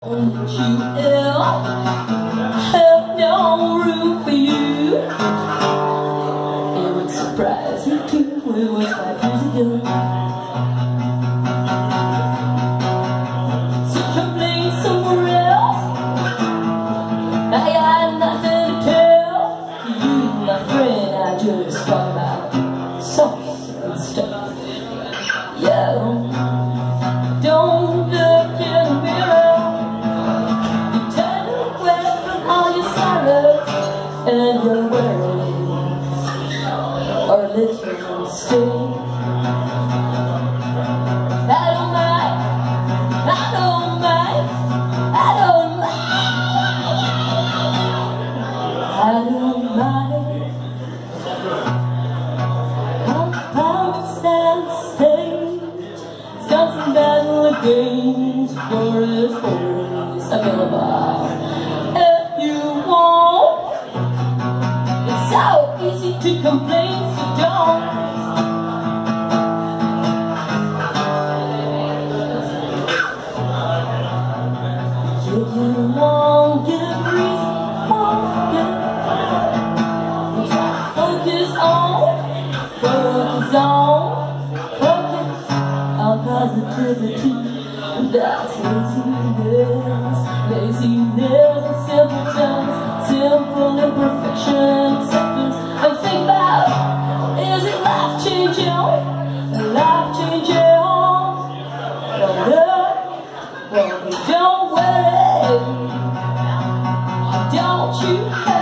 Won't you ill? Have no room for you. It would surprise me too. Or little stay. I don't mind, I don't mind, I don't mind, I don't mind. Forest available. So easy to complain, so don't. Positivity. That's laziness, laziness, Don't 去黑